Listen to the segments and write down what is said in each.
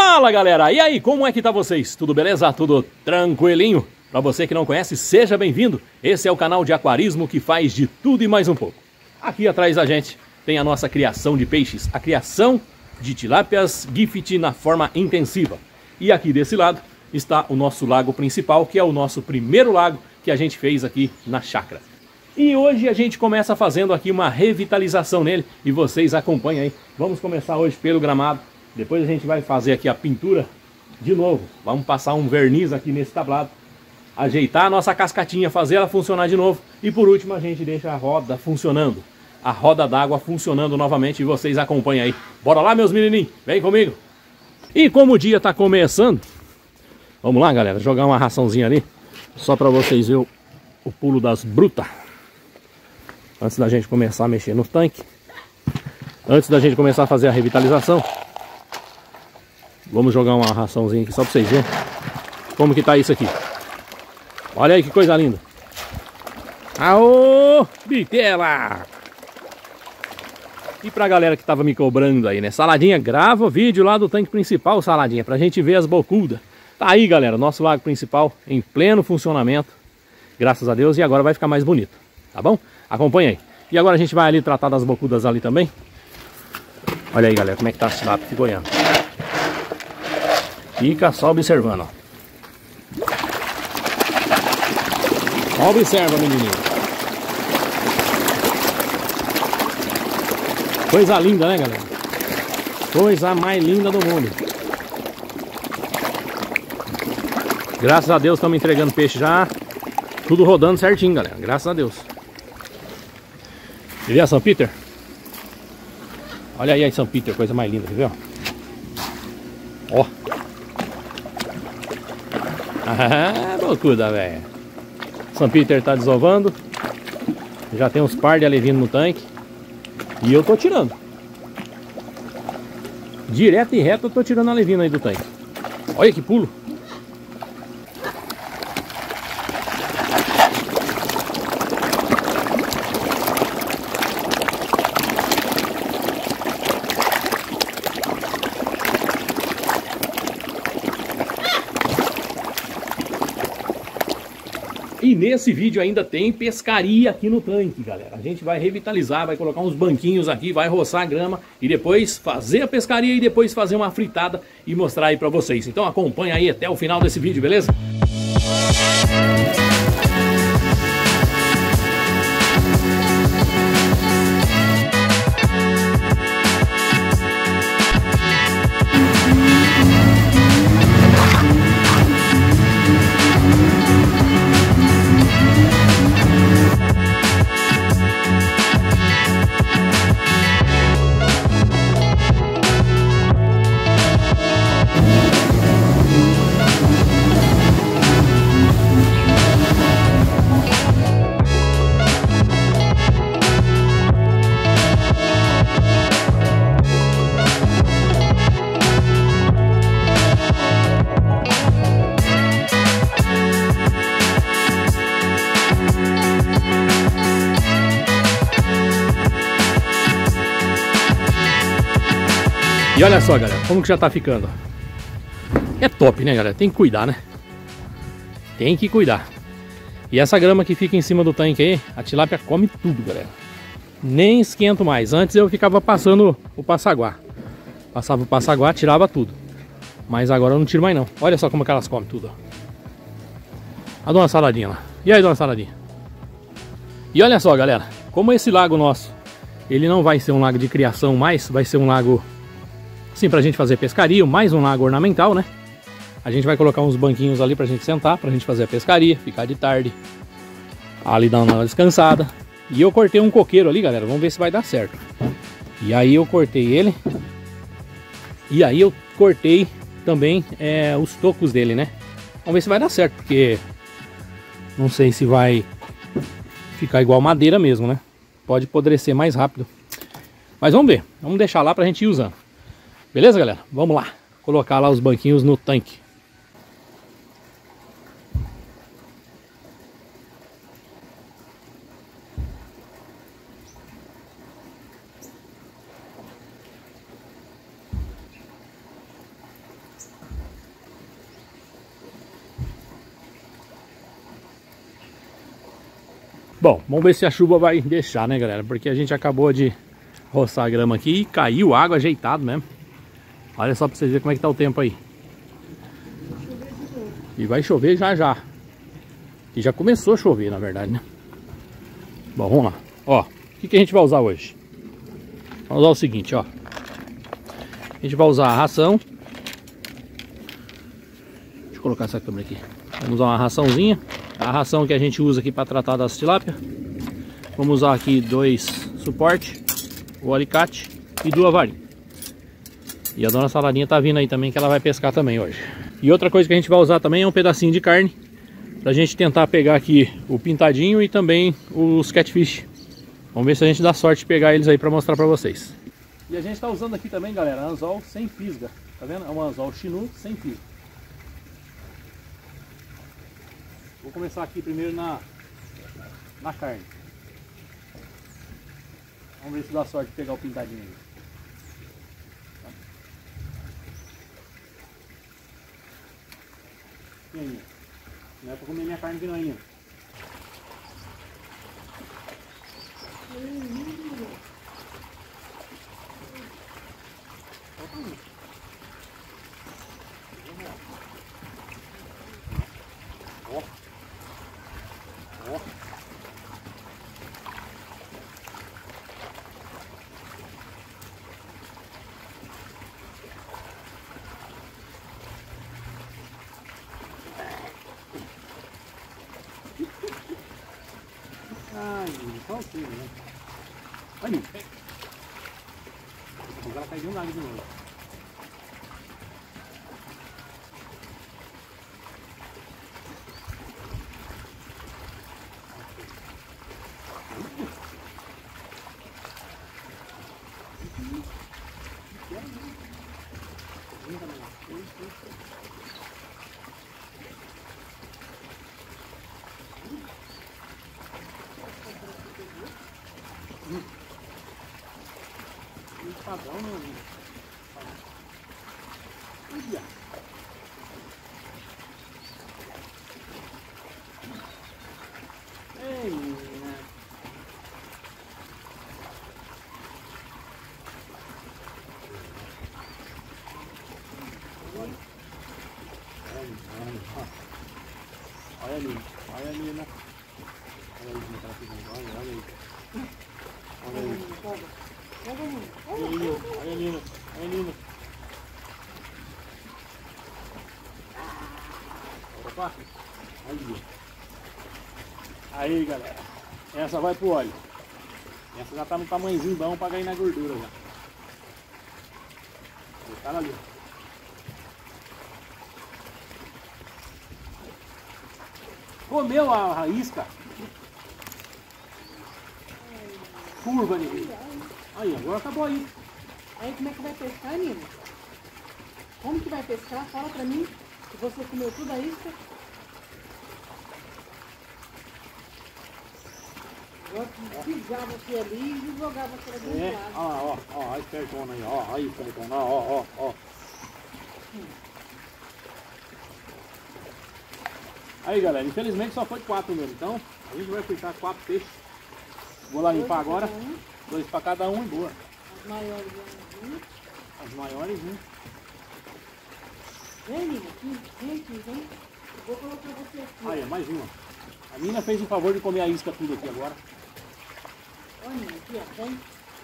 Fala galera, e aí, como é que tá vocês? Tudo beleza? Tudo tranquilinho? Para você que não conhece, seja bem-vindo. Esse é o canal de aquarismo que faz de tudo e mais um pouco. Aqui atrás da gente tem a nossa criação de peixes, a criação de tilápias gift na forma intensiva. E aqui desse lado está o nosso lago principal, que é o nosso primeiro lago que a gente fez aqui na chácara. E hoje a gente começa fazendo aqui uma revitalização nele e vocês acompanhem aí. Vamos começar hoje pelo gramado, depois a gente vai fazer aqui a pintura de novo. Vamos passar um verniz aqui nesse tablado, ajeitar a nossa cascatinha, fazer ela funcionar de novo e por último a gente deixa a roda funcionando. A roda d'água funcionando novamente e vocês acompanhem aí. Bora lá meus menininhos, vem comigo. E como o dia está começando, vamos lá galera, jogar uma raçãozinha ali, só para vocês verem o, o pulo das brutas antes da gente começar a mexer no tanque, antes da gente começar a fazer a revitalização, vamos jogar uma raçãozinha aqui só para vocês verem como que tá isso aqui. Olha aí que coisa linda. Aô, bitela! E pra galera que tava me cobrando aí, né? Saladinha, grava o vídeo lá do tanque principal, Saladinha, pra gente ver as bocudas. Tá aí, galera, nosso lago principal em pleno funcionamento. Graças a Deus, e agora vai ficar mais bonito, tá bom? Acompanha aí. E agora a gente vai ali tratar das bocudas ali também. Olha aí, galera, como é que tá a tilápia goiano. Fica só observando, ó. Observa, menininho. Coisa linda, né, galera? Coisa mais linda do mundo. Graças a Deus estamos entregando peixe já. Tudo rodando certinho, galera. Graças a Deus. E a São Peter? Olha aí, aí São Peter, coisa mais linda, viu? Ah, bocuda, velho. São Peter tá desovando. Já tem uns par de alevinos no tanque. E eu tô tirando. Direto e reto eu tô tirando a alevina aí do tanque. Olha que pulo. E nesse vídeo ainda tem pescaria aqui no tanque, galera. A gente vai revitalizar, vai colocar uns banquinhos aqui, vai roçar a grama e depois fazer a pescaria e depois fazer uma fritada e mostrar aí pra vocês. Então acompanha aí até o final desse vídeo, beleza? E olha só, galera, como que já tá ficando. É top, né, galera? Tem que cuidar, né? Tem que cuidar. E essa grama que fica em cima do tanque aí, a tilápia come tudo, galera. Nem esquento mais. Antes eu ficava passando o passaguá. Passava o passaguá, tirava tudo. Mas agora eu não tiro mais não. Olha só como que elas comem tudo, ó. A dona Saladinha lá. E aí, dona Saladinha? E olha só, galera. Como esse lago nosso, ele não vai ser um lago de criação mais, vai ser um lago Sim, pra gente fazer pescaria, mais um lago ornamental, né? A gente vai colocar uns banquinhos ali pra gente sentar, pra gente fazer a pescaria, ficar de tarde. Ali dando uma descansada. E eu cortei um coqueiro ali, galera, vamos ver se vai dar certo. E aí eu cortei ele. E aí eu cortei também é, os tocos dele, né? Vamos ver se vai dar certo, porque não sei se vai ficar igual madeira mesmo, né? Pode apodrecer mais rápido. Mas vamos ver, vamos deixar lá pra gente ir usando. Beleza, galera? Vamos lá. Colocar lá os banquinhos no tanque. Bom, vamos ver se a chuva vai deixar, né, galera? Porque a gente acabou de roçar a grama aqui e caiu água ajeitado mesmo. Olha só pra vocês verem como é que tá o tempo aí. E vai chover já já. E já começou a chover, na verdade, né? Bom, vamos lá. Ó, o que, que a gente vai usar hoje? Vamos usar o seguinte, ó. A gente vai usar a ração. Deixa eu colocar essa câmera aqui. Vamos usar uma raçãozinha. A ração que a gente usa aqui para tratar das tilápia. Vamos usar aqui dois suporte, o alicate e duas varinhas. E a dona Saladinha tá vindo aí também que ela vai pescar também hoje. E outra coisa que a gente vai usar também é um pedacinho de carne pra gente tentar pegar aqui o pintadinho e também os catfish. Vamos ver se a gente dá sorte de pegar eles aí para mostrar para vocês. E a gente está usando aqui também, galera, anzol sem fisga. Tá vendo? É um anzol chinu sem fisga. Vou começar aqui primeiro na, na carne. Vamos ver se dá sorte de pegar o pintadinho aí. Não é pra comer minha carne aqui não só filho, né? Olha aí. Agora caiu um lado de novo. Padrão não. Olha. Ei, menina. Olha a Nina. Olha a Nina. Opa. Aí. Aí, galera. Essa vai pro óleo. Essa já tá no tamanhozinho bom pra cair na gordura já. Tá ali. Comeu a, a isca. Curva ali. Aí, agora acabou aí. Aí como é que vai pescar, Nina? Como que vai pescar? Fala pra mim. Que você comeu tudo a isca? Agora pisava aqui ali e jogava aquela dentro É, do lado. ó, ó, ó, a espertona aí, ó, aí, espertona, ó, ó, ó. Aí, galera, infelizmente só foi quatro mesmo, então a gente vai fritar quatro peixes. Vou lá limpar agora, um. Dois pra cada um e boa. As maiores vir. As maiores, né? Vem, Nina, aqui, vem aqui, vem. Eu vou colocar você aqui. Aí, ó, mais uma. A Nina fez o favor de comer a isca tudo aqui agora. Ó, Nina, aqui, ó. Vem.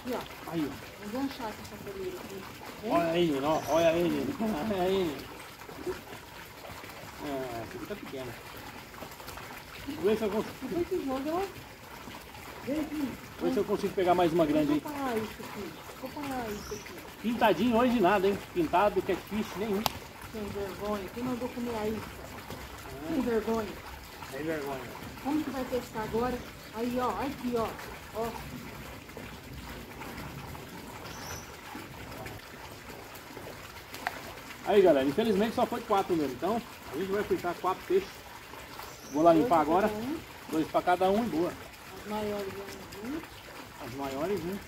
Aqui, ó. Aí, ó. Vamos ganchar com essa coleira aqui. Vem. Olha aí, Nina, ó, olha aí, Nina. Olha aí, Nina. É, essa aqui tá pequena. Ver se eu consigo, Vem que joga, ver se eu consigo pegar mais uma grande aí. Pintadinho hoje nada, hein? Pintado, catfish, nenhum. Sem vergonha. Quem mandou comer a isca? Sem vergonha. Sem vergonha. Como que vai pescar agora? Aí, ó, aqui, ó. Ó, Aí, galera, infelizmente só foi quatro mesmo. Então, a gente vai fritar quatro peixes. Vou lá limpar agora. Dois pra cada um e boa. Maiores vir. As maiores, né?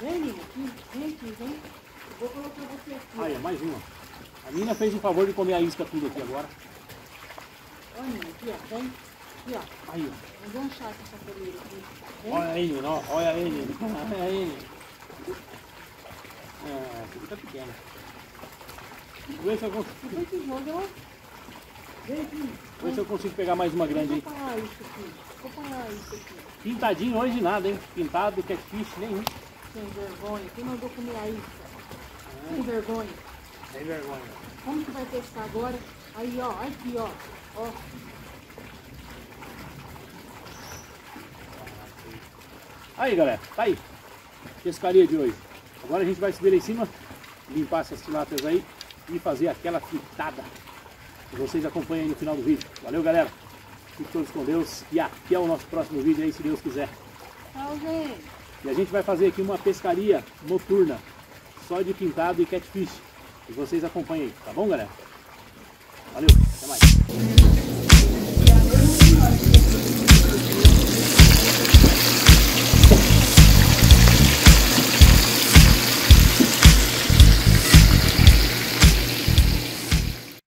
Vem, Nina, aqui, vem aqui, vem. Eu vou colocar você aqui. Aí, mais uma. A Nina fez o favor de comer a isca tudo aqui agora. Ó, Nina, aqui, ó, vem. Aqui, ó. Aí, ó. Vamos achar essa sacoleira aqui. Vem. Olha aí, ó. Olha ele. Olha ele. Ah, esse aqui tá pequeno. Vou ver se eu consigo, foi que jogo, ó. Ver se eu consigo pegar mais uma grande aí. eu parar isso aqui. Deixa eu parar isso aqui. Pintadinho hoje nada, hein? Pintado, catfish, nenhum. Sem vergonha. Quem mandou comer a isca? Sem vergonha. Sem vergonha. Como que vai pescar agora? Aí, ó. Aqui, ó. Ó. Aí, galera, tá aí. Pescaria de hoje. Agora a gente vai subir lá em cima, limpar essas tilápias aí e fazer aquela fritada. E vocês acompanhem aí no final do vídeo. Valeu, galera. Fiquem todos com Deus e até o nosso próximo vídeo aí, se Deus quiser. Tchau, gente. E a gente vai fazer aqui uma pescaria noturna, só de pintado e catfish. E vocês acompanhem aí, tá bom, galera? Valeu, até mais.